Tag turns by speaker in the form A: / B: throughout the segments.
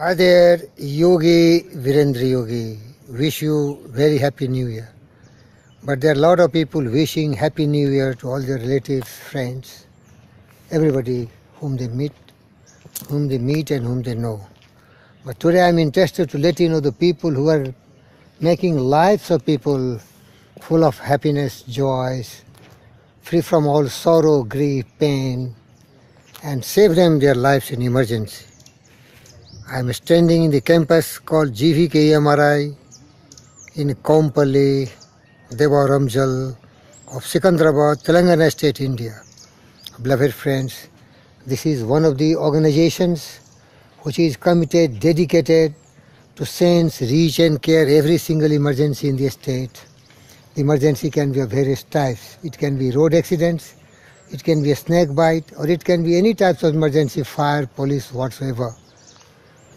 A: Hi there, Yogi Virendra Yogi. Wish you very happy new year. But there are a lot of people wishing happy new year to all their relatives, friends, everybody whom they meet, whom they meet and whom they know. But today I'm interested to let you know the people who are making lives of people full of happiness, joys, free from all sorrow, grief, pain, and save them their lives in emergency. I am standing in the campus called GVK EMRI in Kompally, Deva Ramjal of Secunderabad, Telangana state, India. Beloved friends, this is one of the organizations which is committed, dedicated to sense, reach and care every single emergency in the state. The emergency can be of various types. It can be road accidents, it can be a snake bite, or it can be any types of emergency, fire, police, whatsoever.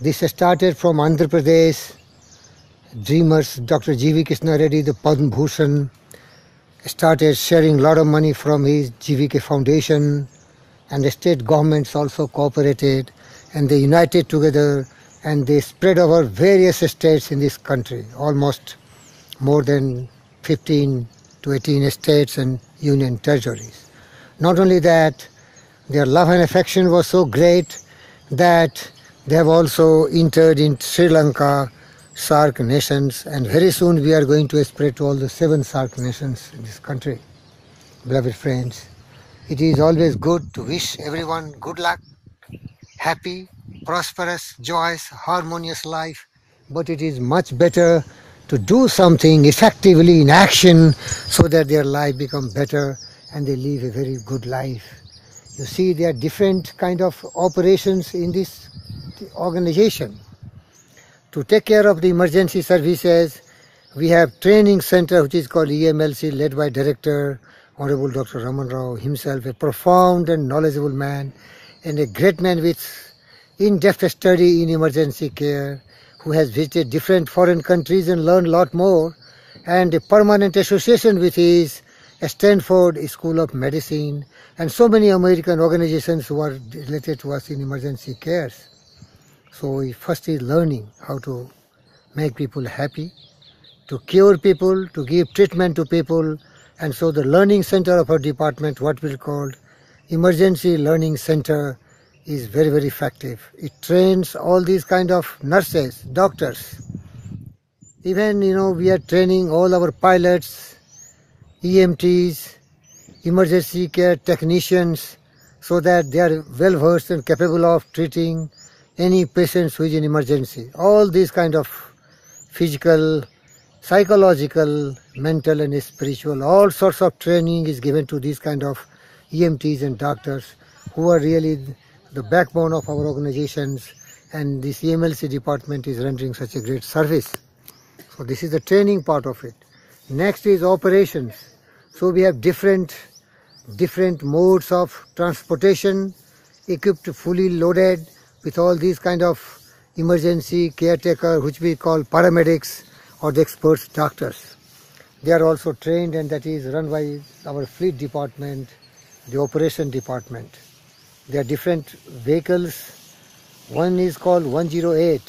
A: This started from Andhra Pradesh, dreamers, Dr. G.V. Krishna Reddy, the Padma Bhushan, started sharing a lot of money from his GVK Foundation, and the state governments also cooperated, and they united together, and they spread over various states in this country, almost more than 15 to 18 states and union territories. Not only that, their love and affection was so great that they have also entered in Sri Lanka, SAARC nations, and very soon we are going to spread to all the seven SAARC nations in this country. Beloved friends, it is always good to wish everyone good luck, happy, prosperous, joyous, harmonious life, but it is much better to do something effectively in action so that their life become better and they live a very good life. You see, there are different kind of operations in this organization. To take care of the emergency services, we have training center which is called EMLC led by Director Honorable Dr. Raman Rao himself, a profound and knowledgeable man and a great man with in-depth study in emergency care who has visited different foreign countries and learned a lot more and a permanent association with his Stanford School of Medicine and so many American organizations who are related to us in emergency cares. So we first is learning how to make people happy, to cure people, to give treatment to people. And so the learning center of our department, what we call emergency learning center, is very, very effective. It trains all these kind of nurses, doctors. Even, you know, we are training all our pilots, EMTs, emergency care technicians, so that they are well versed and capable of treating any patients who is in emergency. All these kind of physical, psychological, mental and spiritual, all sorts of training is given to these kind of EMTs and doctors who are really the backbone of our organizations and this EMLC department is rendering such a great service. So this is the training part of it. Next is operations. So we have different different modes of transportation equipped fully loaded with all these kind of emergency caretaker which we call paramedics or the experts doctors. They are also trained and that is run by our fleet department, the operation department. There are different vehicles. One is called 108.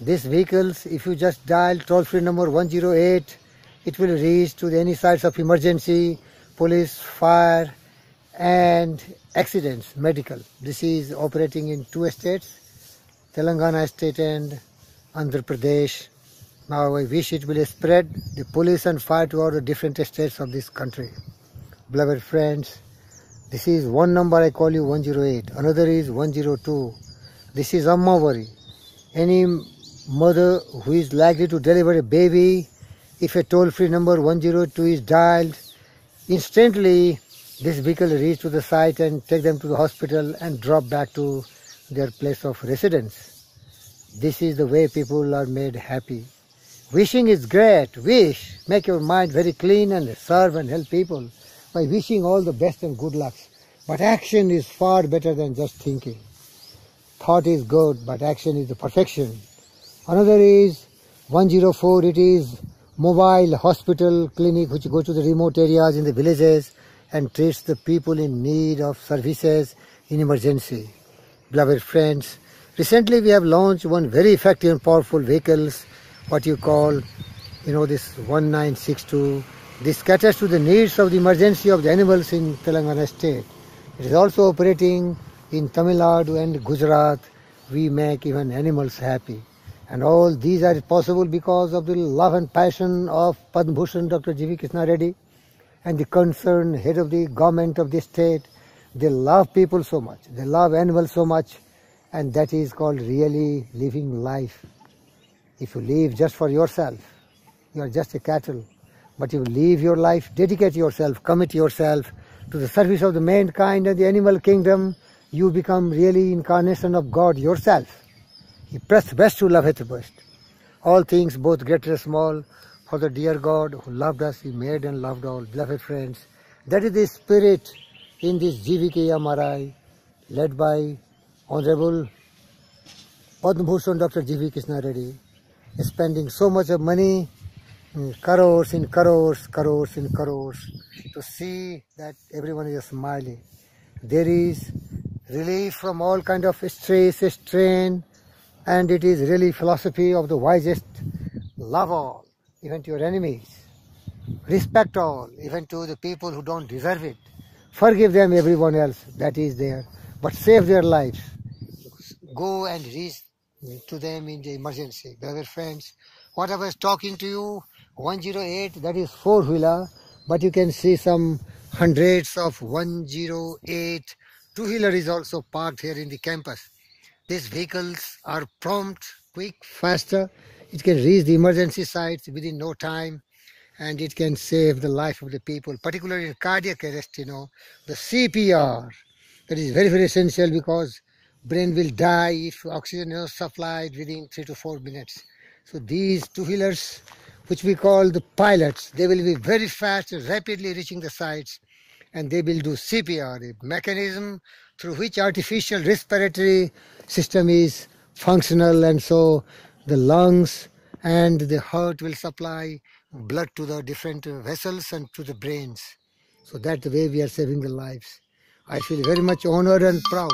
A: These vehicles, if you just dial toll-free number 108, it will reach to any sites of emergency, police, fire, and accidents, medical. This is operating in two states, Telangana state and Andhra Pradesh. Now I wish it will spread the police and fire to all the different states of this country. Beloved friends, this is one number I call you 108, another is 102. This is Ammavari. Any mother who is likely to deliver a baby, if a toll-free number 102 is dialed, instantly this vehicle reach to the site and take them to the hospital and drop back to their place of residence. This is the way people are made happy. Wishing is great. Wish. Make your mind very clean and serve and help people by wishing all the best and good lucks. But action is far better than just thinking. Thought is good, but action is the perfection. Another is 104. It is mobile hospital clinic which go to the remote areas in the villages and treats the people in need of services in emergency. Beloved friends, Recently we have launched one very effective and powerful vehicles, what you call, you know, this 1962. This caters to the needs of the emergency of the animals in Telangana state. It is also operating in Tamil Nadu and Gujarat. We make even animals happy. And all these are possible because of the love and passion of Padma Bhushan Dr. G.V. Krishna Reddy and the concerned head of the government of the state. They love people so much. They love animals so much and that is called really living life. If you live just for yourself, you are just a cattle. But you live your life, dedicate yourself, commit yourself to the service of the mankind and the animal kingdom, you become really incarnation of God yourself. He pressed best who loveth best. All things, both great and small, for the dear God who loved us, He made and loved all. Beloved friends, that is the spirit in this GVK EMRI, led by Honorable Padma Bhushan Dr. G.V. Krishna Reddy spending so much of money, in crores, in crores, crores, in crores, to see that everyone is smiling. There is relief from all kind of stress, strain, and it is really philosophy of the wisest. Love all, even to your enemies. Respect all, even to the people who don't deserve it. Forgive them, everyone else that is there, but save their lives go and reach to them in the emergency. Beloved friends, whatever is talking to you, 108, that is four-wheeler, but you can see some hundreds of 108 two-wheeler is also parked here in the campus. These vehicles are prompt, quick, faster. It can reach the emergency sites within no time and it can save the life of the people, particularly in cardiac arrest, you know. The CPR, that is very, very essential because brain will die if oxygen is supplied within three to four minutes. So these two-wheelers, which we call the pilots, they will be very fast, rapidly reaching the sites, and they will do CPR, a mechanism through which artificial respiratory system is functional, and so the lungs and the heart will supply blood to the different vessels and to the brains. So that's the way we are saving the lives. I feel very much honored and proud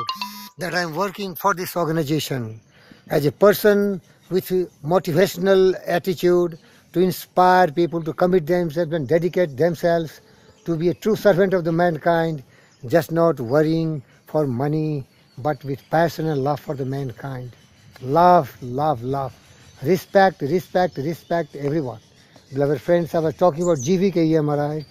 A: that I am working for this organization as a person with motivational attitude to inspire people to commit themselves and dedicate themselves to be a true servant of the mankind, just not worrying for money, but with passion and love for the mankind. Love, love, love. Respect, respect, respect everyone. Beloved friends, I was talking about GVK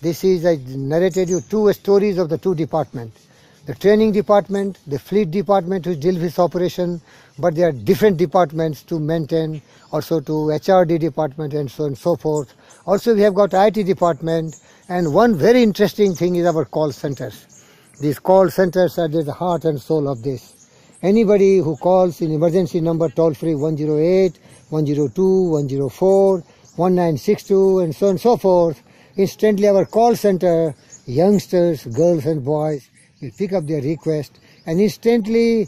A: This is, I narrated you two stories of the two departments the training department, the fleet department which deals with operation, but there are different departments to maintain, also to HRD department and so on and so forth. Also we have got IT department and one very interesting thing is our call centers. These call centers are the heart and soul of this. Anybody who calls in emergency number toll free 108, 102, 104, 1962 and so on and so forth, instantly our call center, youngsters, girls and boys, will pick up their request and instantly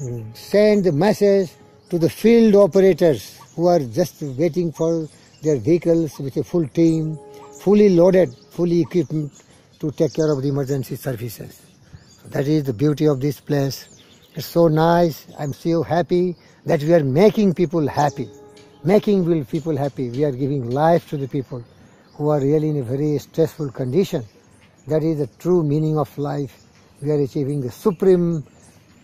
A: mm, send the message to the field operators who are just waiting for their vehicles with a full team, fully loaded, fully equipped to take care of the emergency services. That is the beauty of this place. It's so nice. I'm so happy that we are making people happy. Making people happy. We are giving life to the people who are really in a very stressful condition. That is the true meaning of life we are achieving the supreme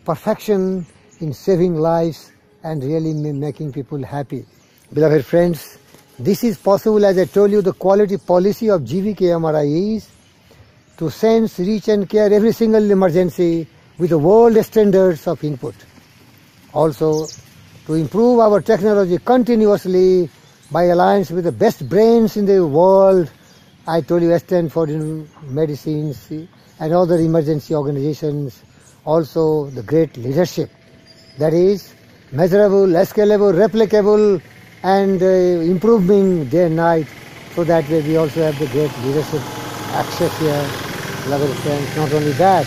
A: perfection in saving lives and really making people happy. Beloved friends, this is possible as I told you the quality policy of GVK EMRI is to sense, reach and care every single emergency with the world standards of input. Also, to improve our technology continuously by alliance with the best brains in the world. I told you Stanford medicines, and other emergency organizations, also the great leadership that is measurable, scalable, replicable and uh, improving day and night so that way we also have the great leadership access here, beloved friends. Not only that,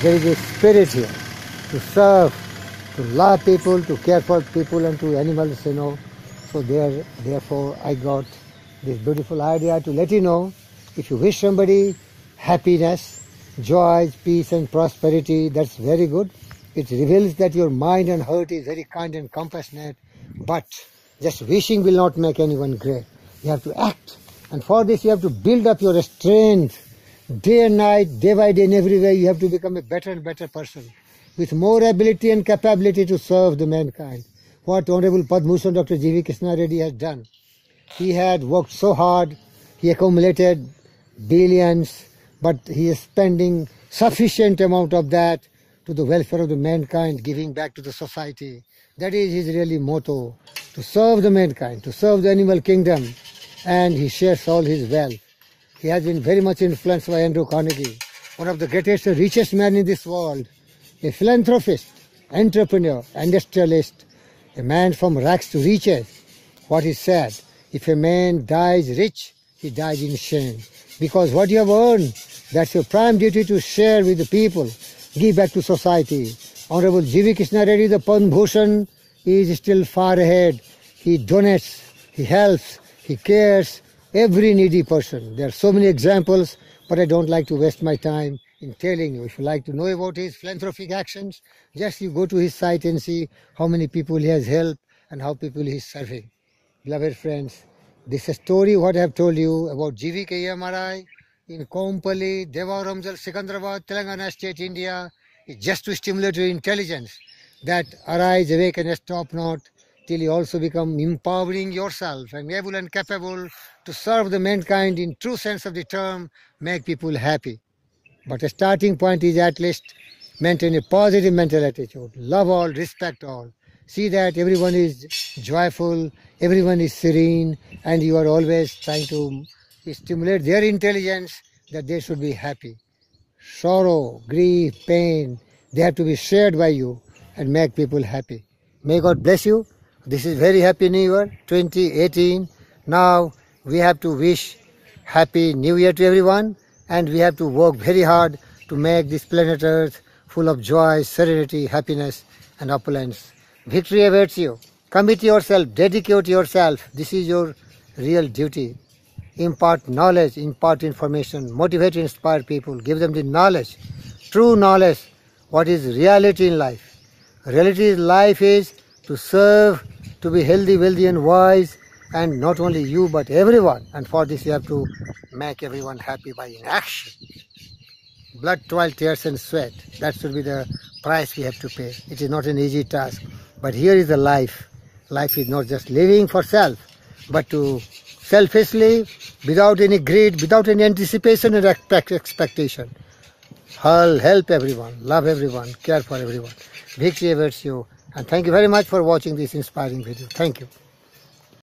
A: there is a spirit here to serve, to love people, to care for people and to animals, you know. So there, therefore I got this beautiful idea to let you know if you wish somebody happiness, joy, peace and prosperity, that's very good. It reveals that your mind and heart is very kind and compassionate, but just wishing will not make anyone great. You have to act. And for this you have to build up your strength. Day and night, day by day, in every way, you have to become a better and better person with more ability and capability to serve the mankind. What Honorable Padma Bhushan Dr. G.V. Krishna Reddy has done. He had worked so hard, he accumulated billions, but he is spending sufficient amount of that to the welfare of the mankind, giving back to the society. That is his really motto, to serve the mankind, to serve the animal kingdom, and he shares all his wealth. He has been very much influenced by Andrew Carnegie, one of the greatest and richest men in this world, a philanthropist, entrepreneur, industrialist, a man from rags to riches. What he said, if a man dies rich, he dies in shame. Because what you have earned, that's your prime duty to share with the people, give back to society. Honorable G.V. Krishna Reddy, the Padma Bhushan, is still far ahead. He donates, he helps, he cares, every needy person. There are so many examples, but I don't like to waste my time in telling you. If you like to know about his philanthropic actions, just you go to his site and see how many people he has helped and how people he is serving. Beloved friends, this story what I have told you about GVK EMRI in Kompally, Devaramjal, Secunderabad, Telangana state, India, just to stimulate your intelligence that arise, awaken, and stop not till you also become empowering yourself and able and capable to serve the mankind in true sense of the term, make people happy. But the starting point is at least maintain a positive mental attitude, love all, respect all. See that everyone is joyful, everyone is serene, and you are always trying to stimulate their intelligence that they should be happy. Sorrow, grief, pain, they have to be shared by you and make people happy. May God bless you. This is very happy new year 2018. Now we have to wish happy new year to everyone and we have to work very hard to make this planet earth full of joy, serenity, happiness and opulence. Victory awaits you. Commit yourself, dedicate yourself. This is your real duty. Impart knowledge, impart information, motivate, inspire people, give them the knowledge, true knowledge, what is reality in life. Reality in life is to serve, to be healthy, wealthy and wise, and not only you but everyone. And for this you have to make everyone happy by inaction. Blood, toil, tears and sweat. That should be the price we have to pay. It is not an easy task. But here is the life. Life is not just living for self, but to selfishly, without any greed, without any anticipation and expectation. Help everyone, love everyone, care for everyone. Victory awaits you. And thank you very much for watching this inspiring video. Thank you.